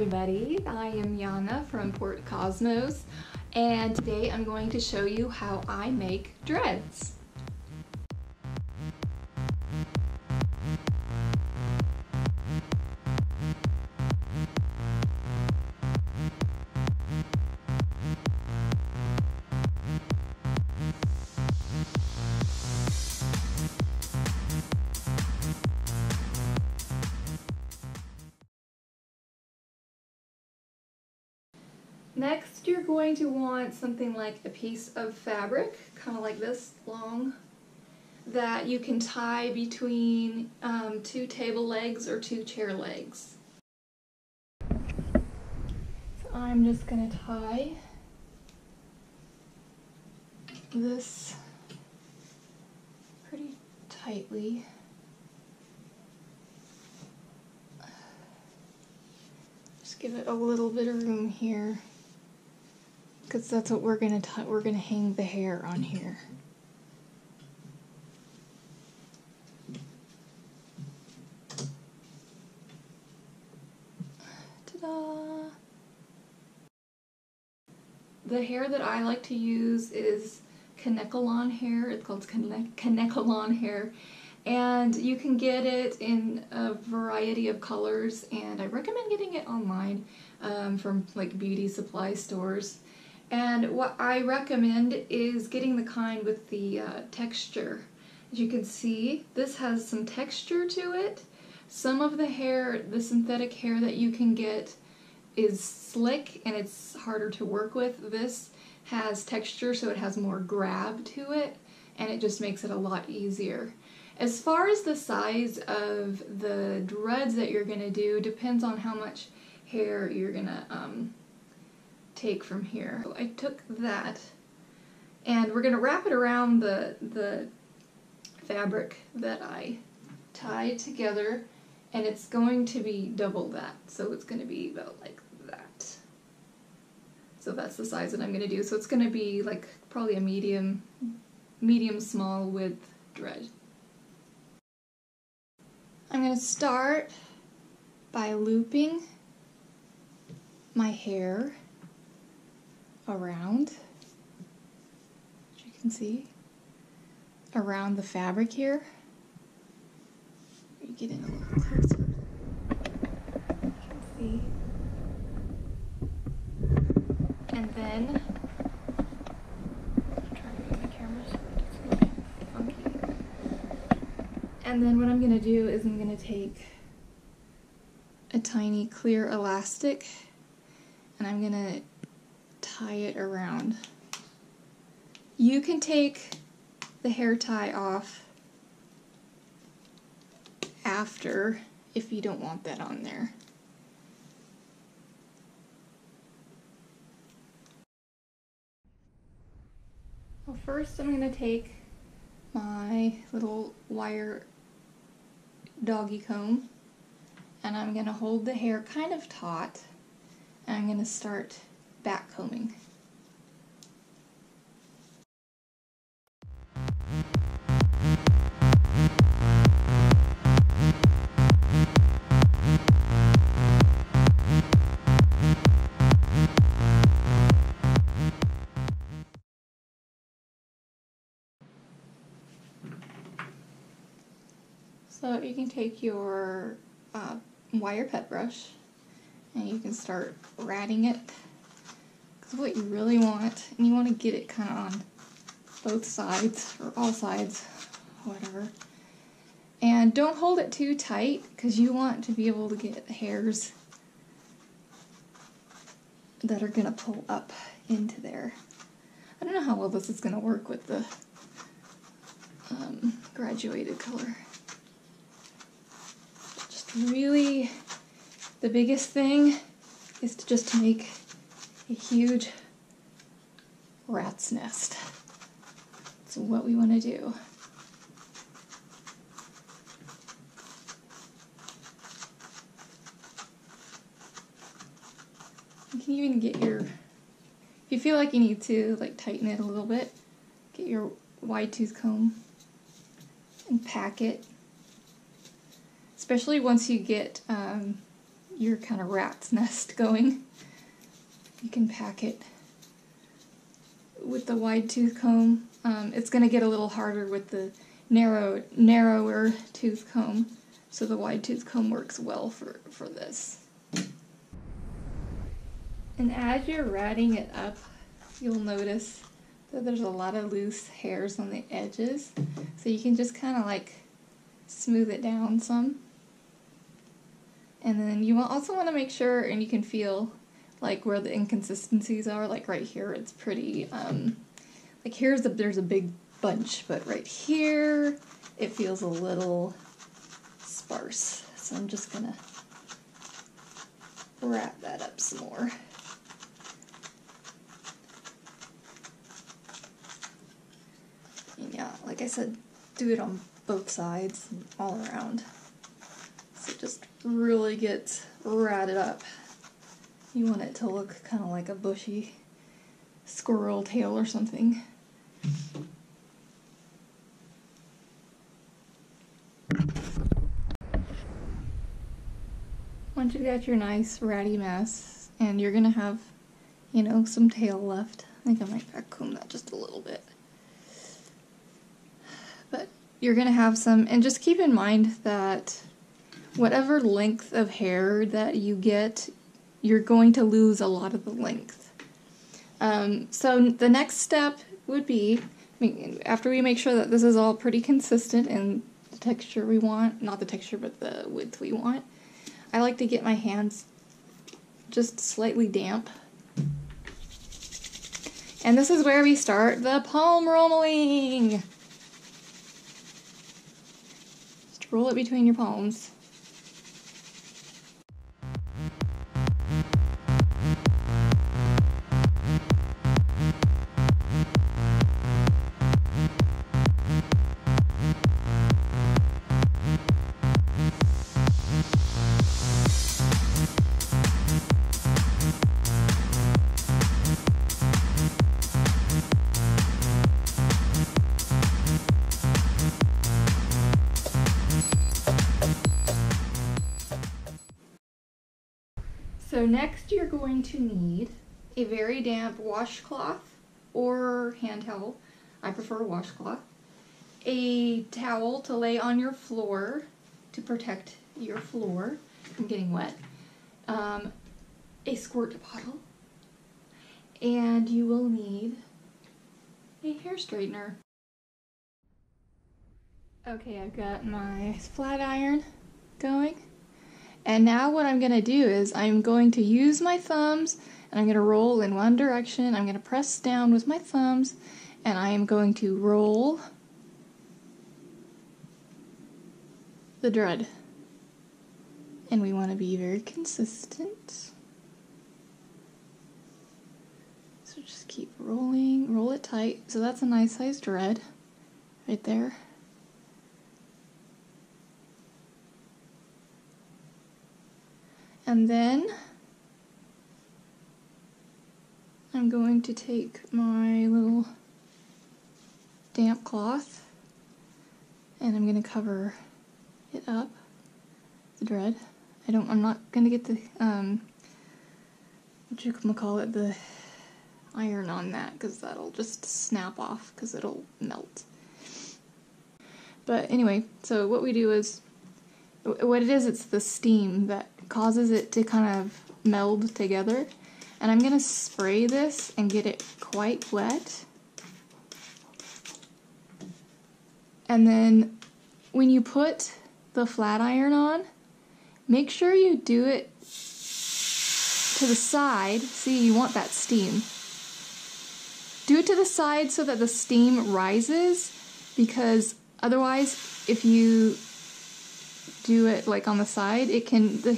everybody, I am Yana from Port Cosmos and today I'm going to show you how I make dreads. Next, you're going to want something like a piece of fabric, kind of like this, long, that you can tie between um, two table legs or two chair legs. So I'm just going to tie this pretty tightly. Just give it a little bit of room here because that's what we're gonna t we're gonna hang the hair on here. Ta-da! The hair that I like to use is Kanekalon hair. It's called Kanekalon hair. And you can get it in a variety of colors, and I recommend getting it online um, from like beauty supply stores. And what I recommend is getting the kind with the uh, texture. As you can see, this has some texture to it. Some of the hair, the synthetic hair that you can get is slick and it's harder to work with. This has texture so it has more grab to it and it just makes it a lot easier. As far as the size of the dreads that you're going to do depends on how much hair you're going to um, take from here. I took that and we're going to wrap it around the, the fabric that I tied together and it's going to be double that. So it's going to be about like that. So that's the size that I'm going to do. So it's going to be like probably a medium, medium small width dread. I'm going to start by looping my hair around, as you can see, around the fabric here. You get in a little closer. You can see. And then, And then what I'm going to do is I'm going to take a tiny clear elastic and I'm going to tie it around. You can take the hair tie off after if you don't want that on there. Well, first I'm going to take my little wire doggy comb and I'm going to hold the hair kind of taut and I'm going to start back combing. So you can take your uh, wire pet brush and you can start ratting it because what you really want, and you want to get it kind of on both sides, or all sides, whatever. And don't hold it too tight because you want to be able to get hairs that are going to pull up into there. I don't know how well this is going to work with the um, graduated color. Just really, the biggest thing is to just make a huge rat's nest. That's what we want to do. You can even get your, if you feel like you need to like tighten it a little bit, get your wide tooth comb and pack it. Especially once you get um, your kind of rat's nest going. You can pack it with the wide tooth comb. Um, it's going to get a little harder with the narrow, narrower tooth comb, so the wide tooth comb works well for, for this. And as you're ratting it up, you'll notice that there's a lot of loose hairs on the edges. So you can just kind of like smooth it down some. And then you also want to make sure, and you can feel like where the inconsistencies are, like right here, it's pretty, um, like here's a, there's a big bunch, but right here, it feels a little sparse. So I'm just gonna wrap that up some more. And yeah, like I said, do it on both sides all around. So just really get ratted up. You want it to look kind of like a bushy squirrel tail or something. Once you got your nice ratty mess, and you're gonna have, you know, some tail left. I think I might vacuum that just a little bit. But you're gonna have some, and just keep in mind that whatever length of hair that you get, you're going to lose a lot of the length. Um, so the next step would be, after we make sure that this is all pretty consistent in the texture we want, not the texture, but the width we want, I like to get my hands just slightly damp. And this is where we start the palm rolling. Just roll it between your palms. So next you're going to need a very damp washcloth or hand towel. I prefer a washcloth. A towel to lay on your floor to protect your floor from getting wet. Um, a squirt bottle. And you will need a hair straightener. Okay, I've got my flat iron going. And now what I'm going to do is I'm going to use my thumbs and I'm going to roll in one direction. I'm going to press down with my thumbs and I am going to roll the dread. And we want to be very consistent. So just keep rolling, roll it tight. So that's a nice sized dread right there. And then I'm going to take my little damp cloth and I'm going to cover it up, the dread. I don't, I'm not going to get the, um, what you call it, the iron on that because that'll just snap off because it'll melt. But anyway, so what we do is, what it is, it's the steam that causes it to kind of meld together. And I'm going to spray this and get it quite wet. And then when you put the flat iron on, make sure you do it to the side. See, you want that steam. Do it to the side so that the steam rises because otherwise if you do it like on the side, it can the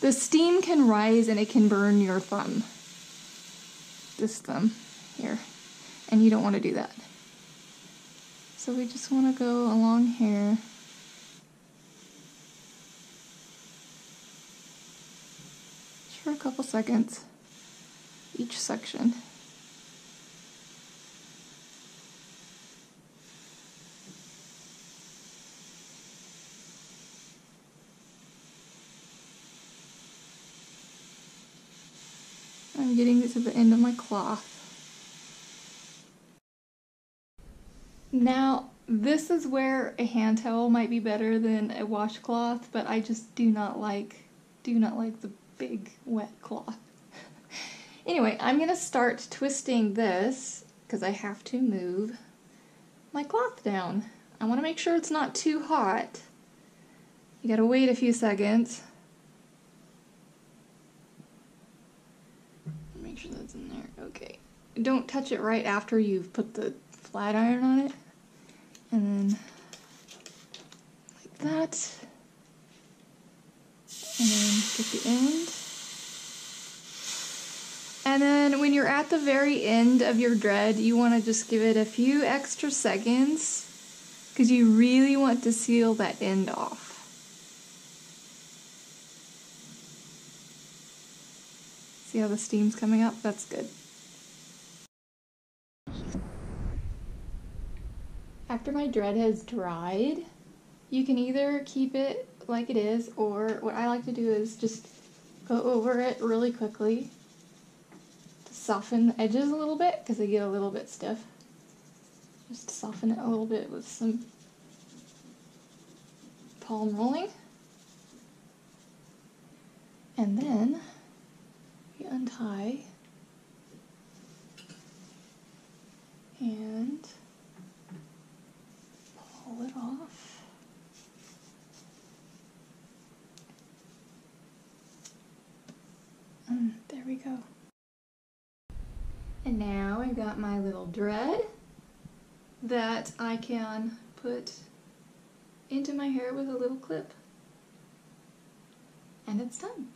the steam can rise and it can burn your thumb. This thumb here. And you don't want to do that. So we just want to go along here. Just for a couple seconds each section. I'm getting to the end of my cloth. Now, this is where a hand towel might be better than a washcloth, but I just do not like do not like the big wet cloth. anyway, I'm going to start twisting this because I have to move my cloth down. I want to make sure it's not too hot. You got to wait a few seconds. Make sure that's in there. Okay. Don't touch it right after you've put the flat iron on it. And then like that. And then get the end. And then when you're at the very end of your dread, you want to just give it a few extra seconds because you really want to seal that end off. See how the steam's coming up? That's good. After my dread has dried, you can either keep it like it is, or what I like to do is just go over it really quickly to soften the edges a little bit because they get a little bit stiff. Just soften it a little bit with some palm rolling. And then untie and pull it off. And there we go. And now I've got my little dread that I can put into my hair with a little clip. And it's done.